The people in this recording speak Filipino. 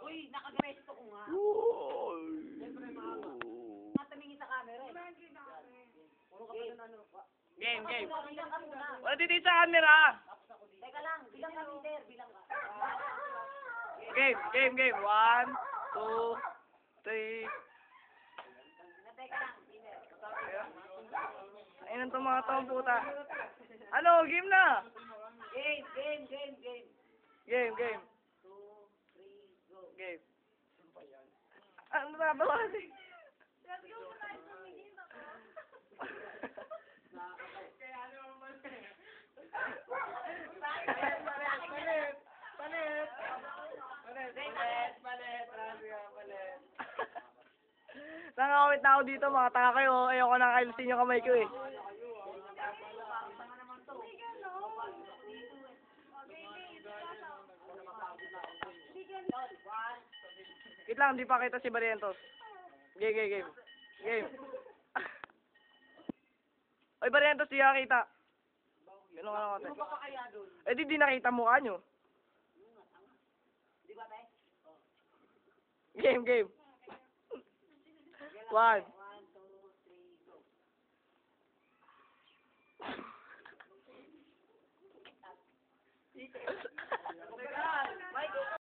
Uy, nakagesto ko nga. Matamingin sa camera eh. Game, game. Bilang ka muna. Wala dito sa camera. Teka lang, bilang ka leader, bilang ka. Game, game, game. One, two, three. Teka lang, leader. Ayun ang mga tong puta. Ano, game na. Game, game, game, game. Game, game. Two, three, go. Game. Ano na ba kasi? Nangawit na ako dito, mga tanga kayo. Ayoko na kailisin yung kamay ko eh. Wait lang, di pa kita si Barrientos. Game, game, game. Game. Oy, Barrientos, di ka kita. Ganun ka lang Ano pa kaya doon? Eh, di di nakita mukha nyo. Di ba, tayo? Game, game. One. One, two, three, go.